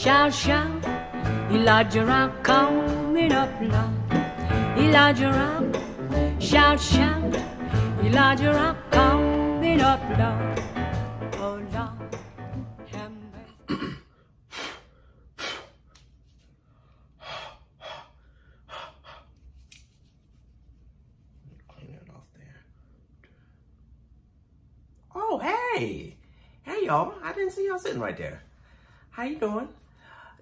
Shout, shout, Elijah Rock coming up now. Elijah Rock, shout, shout, Elijah Rock coming up now. Oh, Lord, have. Oh, hey. Hey, y'all. I didn't see y'all sitting right there. How you doing?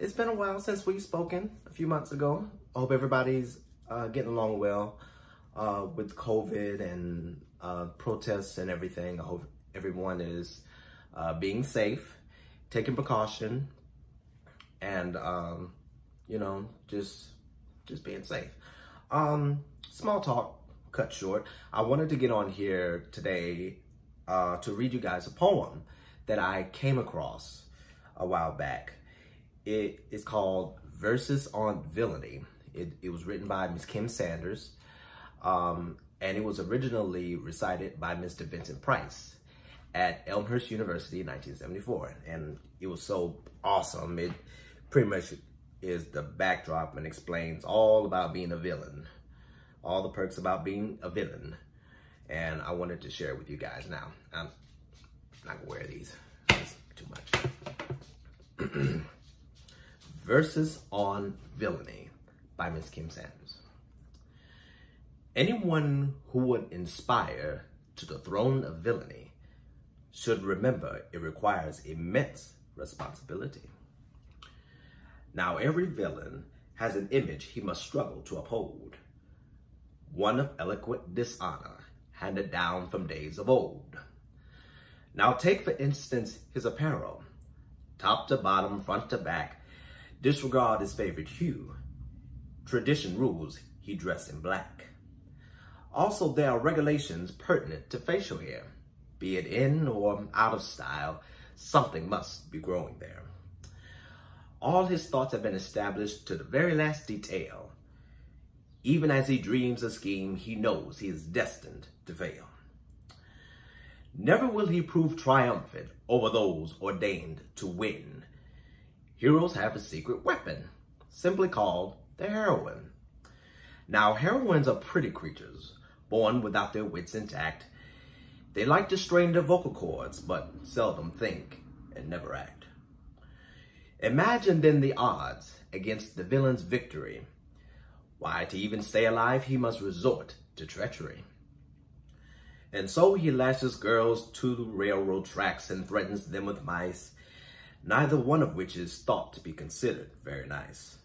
It's been a while since we've spoken, a few months ago. I hope everybody's uh, getting along well uh, with COVID and uh, protests and everything. I hope everyone is uh, being safe, taking precaution, and, um, you know, just just being safe. Um, small talk, cut short. I wanted to get on here today uh, to read you guys a poem that I came across a while back. It is called Verses on Villainy. It, it was written by Miss Kim Sanders, um, and it was originally recited by Mr. Vincent Price at Elmhurst University in 1974. And it was so awesome. It pretty much is the backdrop and explains all about being a villain, all the perks about being a villain. And I wanted to share it with you guys now. I'm not gonna wear these, it's too much. Verses on Villainy by Miss Kim Sanders. Anyone who would inspire to the throne of villainy should remember it requires immense responsibility. Now, every villain has an image he must struggle to uphold, one of eloquent dishonor handed down from days of old. Now, take for instance his apparel, top to bottom, front to back, disregard his favorite hue. Tradition rules he dress in black. Also, there are regulations pertinent to facial hair. Be it in or out of style, something must be growing there. All his thoughts have been established to the very last detail. Even as he dreams a scheme, he knows he is destined to fail. Never will he prove triumphant over those ordained to win. Heroes have a secret weapon, simply called the heroine. Now, heroines are pretty creatures, born without their wits intact. They like to strain their vocal cords, but seldom think and never act. Imagine then the odds against the villain's victory. Why, to even stay alive, he must resort to treachery. And so he lashes girls to the railroad tracks and threatens them with mice, neither one of which is thought to be considered very nice.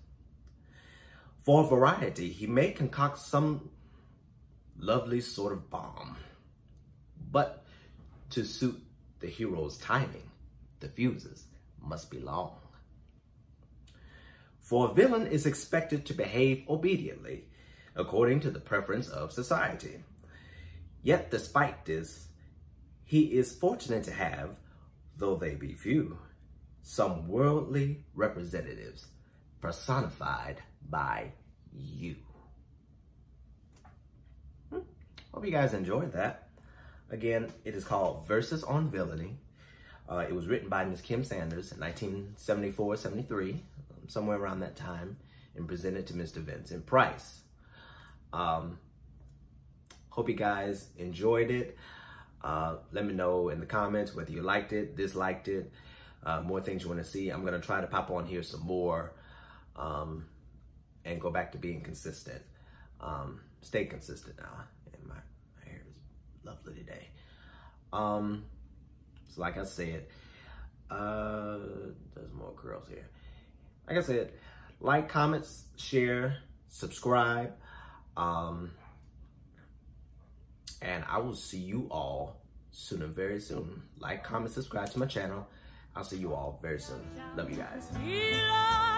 For variety, he may concoct some lovely sort of bomb, but to suit the hero's timing, the fuses must be long. For a villain is expected to behave obediently, according to the preference of society. Yet despite this, he is fortunate to have, though they be few, some worldly representatives personified by you. Hmm. Hope you guys enjoyed that. Again, it is called Verses on Villainy. Uh, it was written by Miss Kim Sanders in 1974-73, somewhere around that time, and presented to Mr. Vincent Price. Um, hope you guys enjoyed it. Uh, let me know in the comments whether you liked it, disliked it, uh, more things you want to see. I'm going to try to pop on here some more um, and go back to being consistent. Um, stay consistent now. And my, my hair is lovely today. Um, so like I said, uh, there's more curls here. Like I said, like, comments, share, subscribe. Um, and I will see you all soon and very soon. Like, comment, subscribe to my channel. I'll see you all very soon. Love you guys.